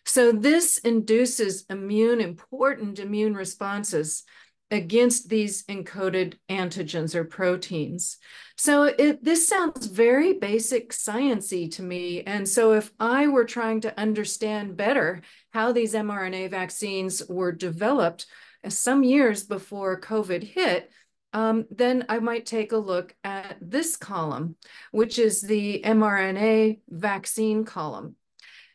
So this induces immune, important immune responses against these encoded antigens or proteins. So it, this sounds very basic sciencey to me. And so if I were trying to understand better how these mRNA vaccines were developed uh, some years before COVID hit, um, then I might take a look at this column, which is the mRNA vaccine column.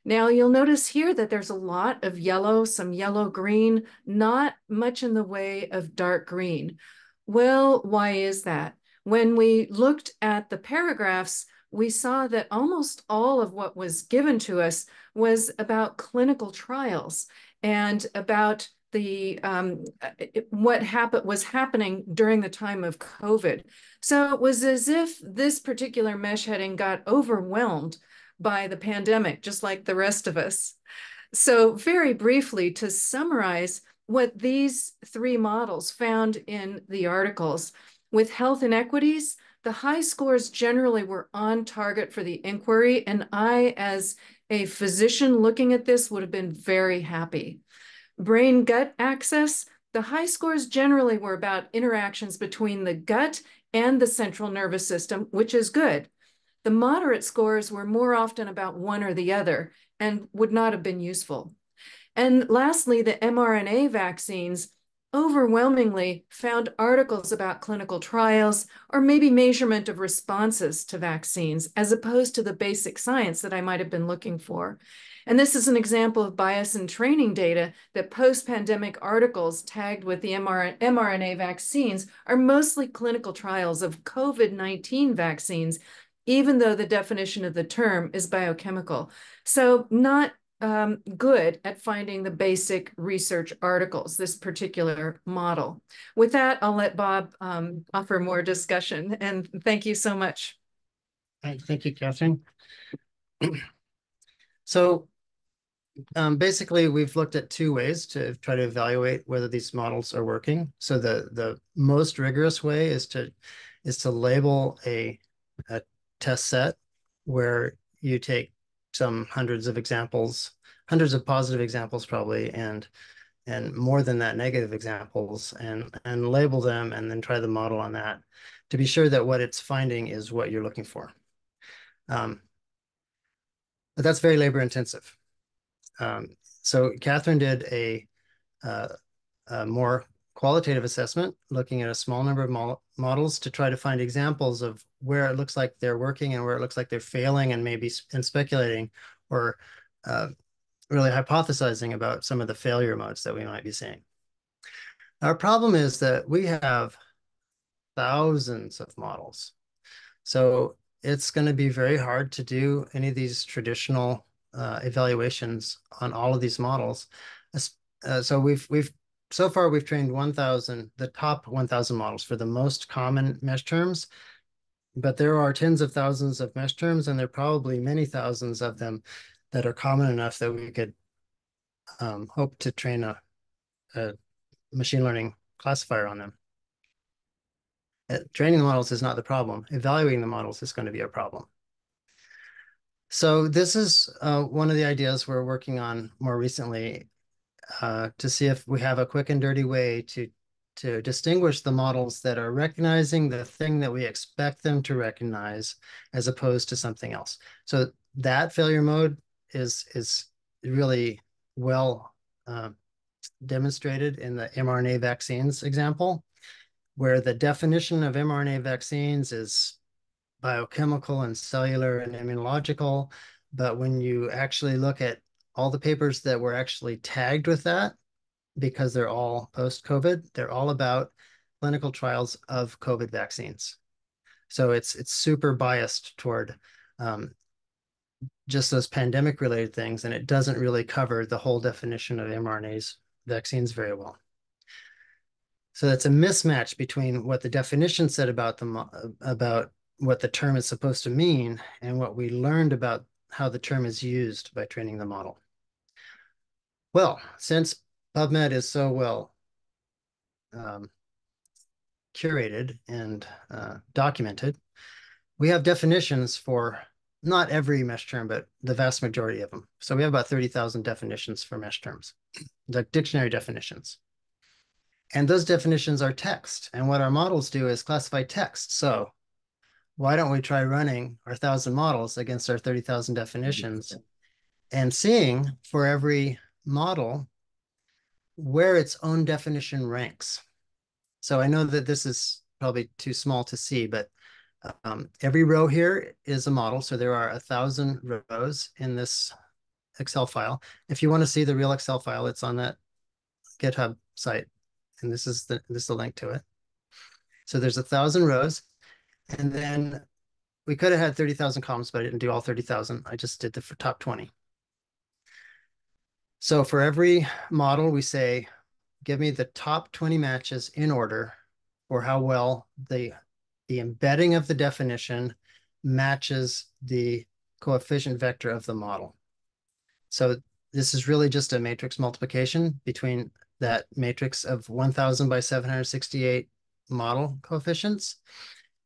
Now you'll notice here that there's a lot of yellow, some yellow green, not much in the way of dark green. Well, why is that? When we looked at the paragraphs, we saw that almost all of what was given to us was about clinical trials and about the um, it, what happened was happening during the time of COVID. So it was as if this particular MeSH heading got overwhelmed by the pandemic, just like the rest of us. So very briefly, to summarize what these three models found in the articles, with health inequities, the high scores generally were on target for the inquiry, and I, as a physician looking at this, would have been very happy. Brain-gut axis, the high scores generally were about interactions between the gut and the central nervous system, which is good. The moderate scores were more often about one or the other and would not have been useful. And lastly, the mRNA vaccines overwhelmingly found articles about clinical trials or maybe measurement of responses to vaccines as opposed to the basic science that I might have been looking for. And this is an example of bias in training data that post-pandemic articles tagged with the mRNA vaccines are mostly clinical trials of COVID-19 vaccines even though the definition of the term is biochemical. So not um, good at finding the basic research articles, this particular model. With that, I'll let Bob um, offer more discussion and thank you so much. Thank you, Katherine. so um, basically, we've looked at two ways to try to evaluate whether these models are working. So the the most rigorous way is to is to label a, a test set where you take some hundreds of examples, hundreds of positive examples probably, and and more than that negative examples and and label them and then try the model on that to be sure that what it's finding is what you're looking for. Um, but that's very labor intensive. Um, so Katherine did a, uh, a more qualitative assessment, looking at a small number of mo models to try to find examples of where it looks like they're working and where it looks like they're failing and maybe and speculating or uh, really hypothesizing about some of the failure modes that we might be seeing. Our problem is that we have thousands of models. So it's going to be very hard to do any of these traditional uh, evaluations on all of these models. Uh, so we've we've so far we've trained 1,000, the top 1,000 models for the most common MeSH terms, but there are tens of thousands of MeSH terms, and there are probably many thousands of them that are common enough that we could um, hope to train a, a, machine learning classifier on them. Uh, training the models is not the problem. Evaluating the models is going to be a problem. So this is uh, one of the ideas we're working on more recently uh, to see if we have a quick and dirty way to to distinguish the models that are recognizing the thing that we expect them to recognize as opposed to something else. So that failure mode is is really well uh, demonstrated in the mRNA vaccines example, where the definition of mRNA vaccines is biochemical and cellular and immunological. But when you actually look at all the papers that were actually tagged with that, because they're all post-COVID, they're all about clinical trials of COVID vaccines. So it's it's super biased toward um, just those pandemic related things, and it doesn't really cover the whole definition of mRNAs vaccines very well. So that's a mismatch between what the definition said about the about what the term is supposed to mean and what we learned about how the term is used by training the model. Well, since PubMed is so well um, curated and uh, documented, we have definitions for not every MeSH term, but the vast majority of them. So we have about 30,000 definitions for MeSH terms, the dictionary definitions. And those definitions are text. And what our models do is classify text. So why don't we try running our thousand models against our 30,000 definitions and seeing for every model where its own definition ranks. So I know that this is probably too small to see, but um, every row here is a model. So there are a thousand rows in this Excel file. If you want to see the real Excel file, it's on that GitHub site. And this is the this is the link to it. So there's a thousand rows. And then we could have had 30,000 columns, but I didn't do all 30,000. I just did the top 20. So for every model, we say, give me the top 20 matches in order for how well the the embedding of the definition matches the coefficient vector of the model. So this is really just a matrix multiplication between that matrix of 1000 by 768 model coefficients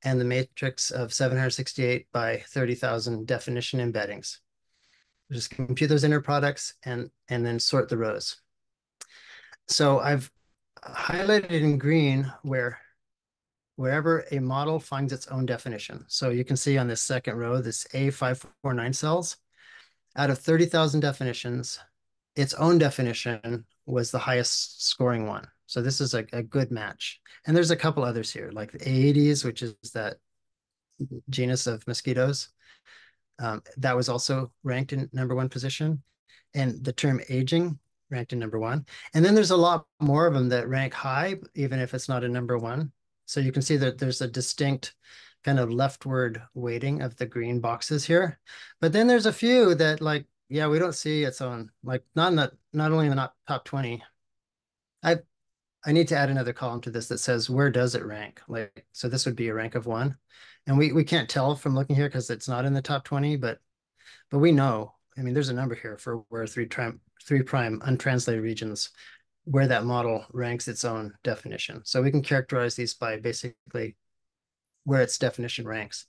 and the matrix of 768 by 30,000 definition embeddings. Just compute those inner products and, and then sort the rows. So I've highlighted in green where wherever a model finds its own definition. So you can see on this second row, this A549 cells, out of 30,000 definitions, its own definition was the highest scoring one. So this is a, a good match. And there's a couple others here, like the Aedes, which is that genus of mosquitoes. Um, that was also ranked in number one position. And the term aging ranked in number one. And then there's a lot more of them that rank high, even if it's not a number one. So you can see that there's a distinct kind of leftward weighting of the green boxes here. But then there's a few that like, yeah, we don't see its own, like not in the, not only in the top 20. I I need to add another column to this that says where does it rank? Like, so this would be a rank of one. And we, we can't tell from looking here because it's not in the top 20, but but we know, I mean, there's a number here for where three prime three prime untranslated regions where that model ranks its own definition. So we can characterize these by basically where its definition ranks.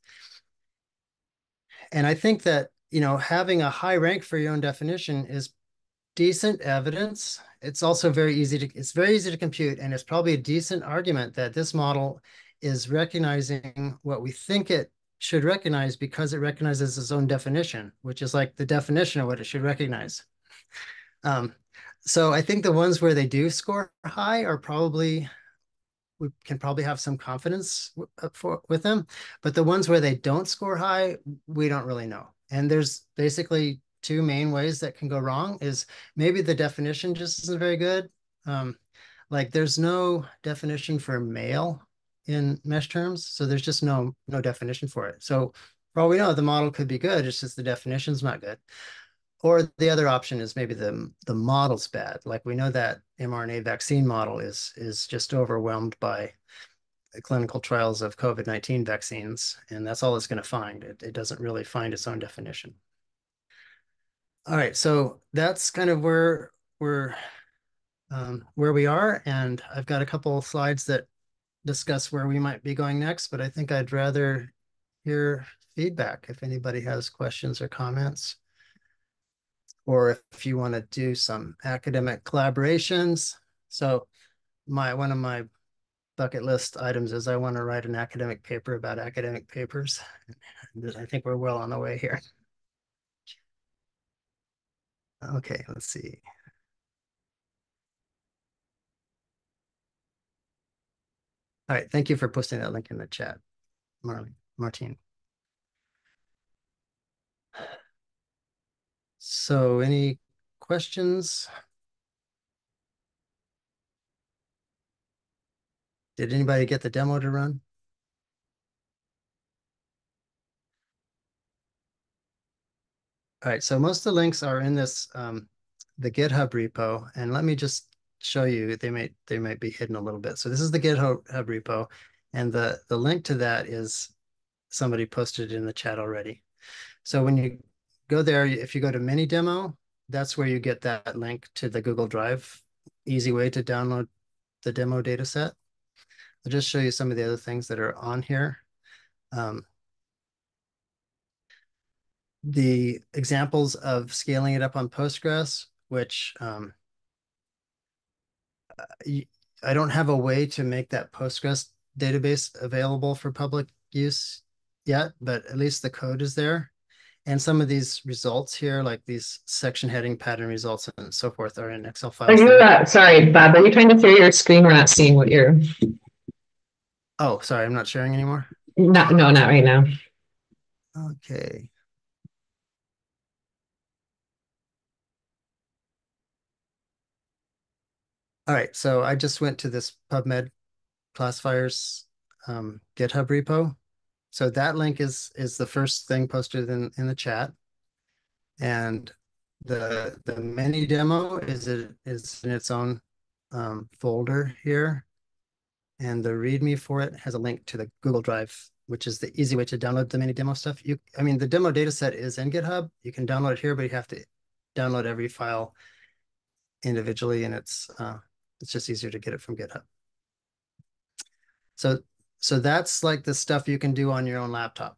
And I think that, you know, having a high rank for your own definition is decent evidence. It's also very easy to, it's very easy to compute. And it's probably a decent argument that this model is recognizing what we think it should recognize because it recognizes its own definition, which is like the definition of what it should recognize. Um, so I think the ones where they do score high are probably we can probably have some confidence uh, for with them, but the ones where they don't score high, we don't really know. And there's basically two main ways that can go wrong. Is maybe the definition just isn't very good. Um, like there's no definition for male in MeSH terms, so there's just no no definition for it. So for all we know, the model could be good. It's just the definition's not good. Or the other option is maybe the, the model's bad. Like we know that mRNA vaccine model is, is just overwhelmed by clinical trials of COVID-19 vaccines, and that's all it's going to find. It, it doesn't really find its own definition. All right, so that's kind of where we're um, where we are, and I've got a couple of slides that discuss where we might be going next, but I think I'd rather hear feedback if anybody has questions or comments or if you want to do some academic collaborations. So my one of my bucket list items is I want to write an academic paper about academic papers. I think we're well on the way here. Okay, let's see. All right, thank you for posting that link in the chat, Marlene, Martine. So any questions? Did anybody get the demo to run? All right, so most of the links are in this um, the GitHub repo, and let me just show you. They might they might be hidden a little bit. So this is the GitHub repo, and the the link to that is somebody posted in the chat already. So when you go there, if you go to mini demo, that's where you get that link to the Google Drive. Easy way to download the demo data set. I'll just show you some of the other things that are on here. Um, the examples of scaling it up on Postgres, which um, I don't have a way to make that Postgres database available for public use yet, but at least the code is there. And some of these results here, like these section heading pattern results and so forth, are in Excel files. Are you, uh, sorry, Bob, are you trying to share your screen? We're not seeing what you're. Oh, sorry, I'm not sharing anymore. Not, no, not right now. Okay. All right, so I just went to this PubMed classifiers um, GitHub repo. So that link is is the first thing posted in, in the chat. And the the mini demo is it is in its own um, folder here. And the README for it has a link to the Google Drive, which is the easy way to download the mini demo stuff. You, I mean, the demo data set is in GitHub. You can download it here, but you have to download every file individually, and it's uh, it's just easier to get it from GitHub. So, so that's like the stuff you can do on your own laptop.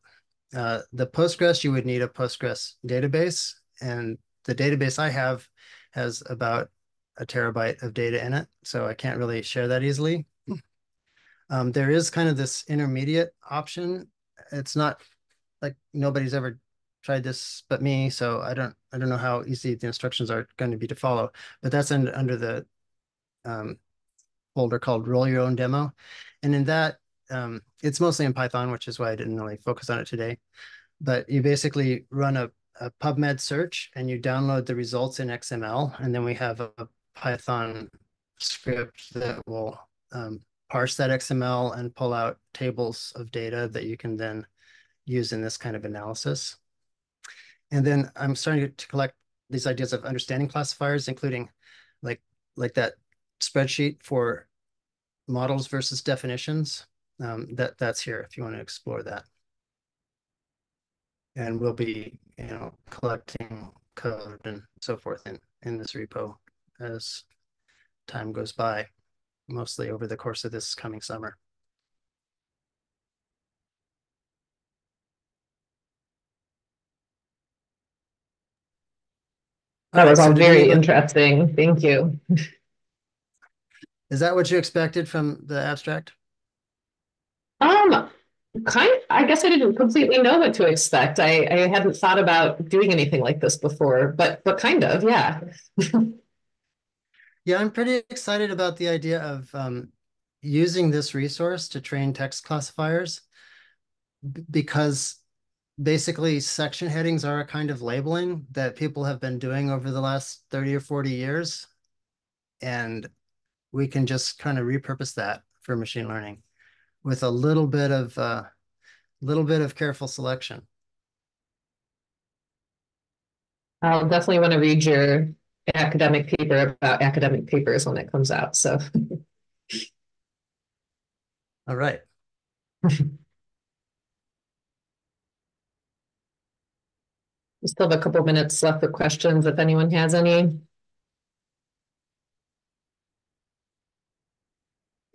Uh, the Postgres, you would need a Postgres database. And the database I have has about a terabyte of data in it. So I can't really share that easily. Um, there is kind of this intermediate option. It's not like nobody's ever tried this but me. So I don't I don't know how easy the instructions are going to be to follow. But that's under the um, folder called roll your own demo. And in that, um, it's mostly in Python, which is why I didn't really focus on it today. But you basically run a, a PubMed search and you download the results in XML. And then we have a Python script that will um, parse that XML and pull out tables of data that you can then use in this kind of analysis. And then I'm starting to collect these ideas of understanding classifiers, including like like that spreadsheet for models versus definitions. Um, that that's here if you want to explore that. And we'll be, you know, collecting code and so forth in, in this repo as time goes by, mostly over the course of this coming summer. That was all very interesting. Thank you. Is that what you expected from the abstract? Um, kind of, I guess I didn't completely know what to expect. I, I hadn't thought about doing anything like this before, but but kind of, yeah. yeah, I'm pretty excited about the idea of um, using this resource to train text classifiers because basically section headings are a kind of labeling that people have been doing over the last 30 or 40 years. And we can just kind of repurpose that for machine learning with a little bit of uh, little bit of careful selection. I'll definitely want to read your academic paper about academic papers when it comes out. So, all right. We still have a couple minutes left for questions if anyone has any.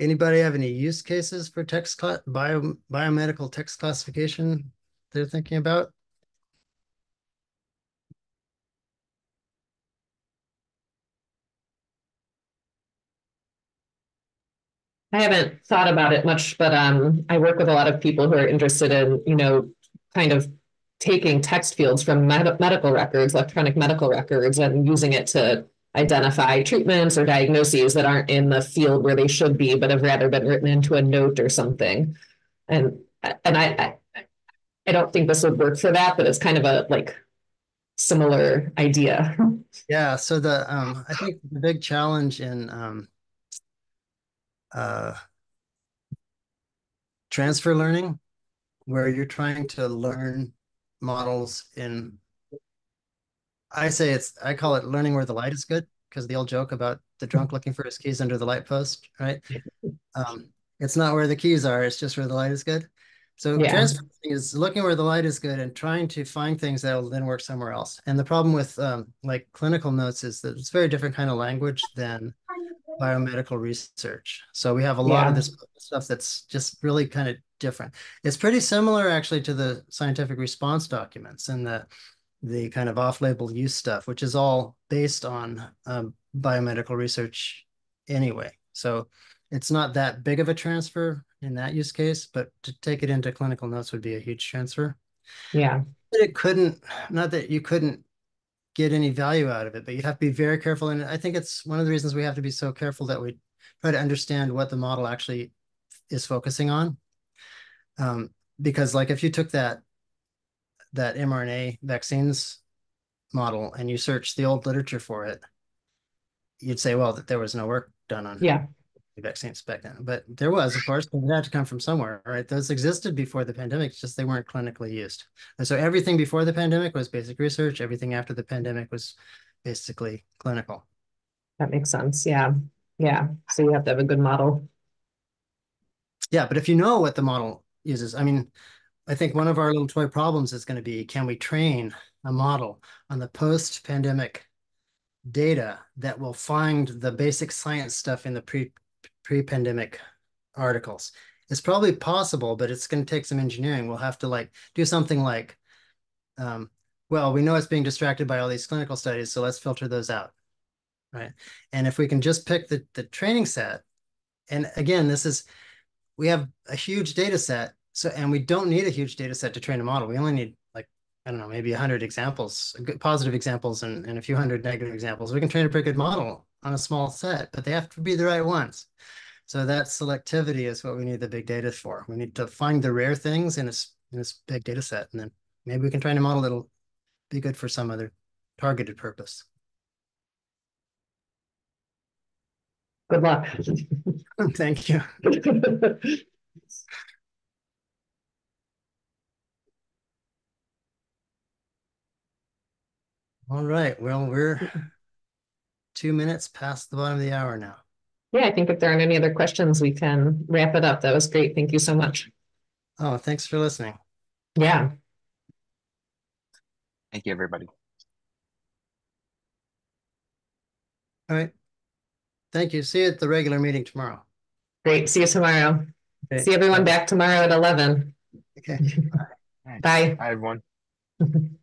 Anybody have any use cases for text bio biomedical text classification they're thinking about? I haven't thought about it much, but um, I work with a lot of people who are interested in, you know, kind of taking text fields from med medical records, electronic medical records, and using it to identify treatments or diagnoses that aren't in the field where they should be, but have rather been written into a note or something. And and I I, I don't think this would work for that, but it's kind of a like similar idea. Yeah, so the um I think the big challenge in um uh transfer learning where you're trying to learn models in I say it's I call it learning where the light is good because the old joke about the drunk looking for his keys under the light post, right? Um, it's not where the keys are, it's just where the light is good. So Yeah. transfer is looking where the light is good and trying to find things that will then work somewhere else. And the problem with um, like clinical notes is that it's a very different kind of language than biomedical research. So we have a lot of this stuff that's just really kind of different. It's pretty similar actually to the scientific response documents and the the kind of off-label use stuff, which is all based on um, biomedical research anyway. So it's not that big of a transfer in that use case, but to take it into clinical notes would be a huge transfer. Yeah, But it couldn't, not that you couldn't get any value out of it, but you have to be very careful. And I think it's one of the reasons we have to be so careful that we try to understand what the model actually is focusing on. Um, because like if you took that that mRNA vaccines model and you search the old literature for it, you'd say, well, that there was no work done on yeah, vaccines back then. But there was, of course, but it had to come from somewhere, right? Those existed before the pandemic, just they weren't clinically used. And so everything before the pandemic was basic research. Everything after the pandemic was basically clinical. that makes sense. Yeah, yeah. So you have to have a good model. Yeah, but if you know what the model uses, I mean, I think one of our little toy problems is going to be, can we train a model on the post-pandemic data that will find the basic science stuff in the pre pre-pandemic articles? It's probably possible, but it's going to take some engineering. We'll have to like do something like, um, well, we know it's being distracted by all these clinical studies, so let's filter those out, right? And if we can just pick the the training set, and again, this is we have a huge data set. So, and we don't need a huge data set to train a model. We only need like, I don't know, maybe 100 examples, positive examples and, and a few hundred negative examples. We can train a pretty good model on a small set, but they have to be the right ones. So that selectivity is what we need the big data for. We need to find the rare things in this, in this big data set. And then maybe we can train a model that'll be good for some other targeted purpose. Good luck. Thank you. All right. Well, we're two minutes past the bottom of the hour now. Yeah, I think if there aren't any other questions, we can wrap it up. That was great. Thank you so much. Oh, thanks for listening. Yeah, Thank you, everybody. All right. Thank you. See you at the regular meeting tomorrow. great. See you tomorrow. Okay. See everyone back tomorrow at eleven. Okay. Bye. Hi, everyone.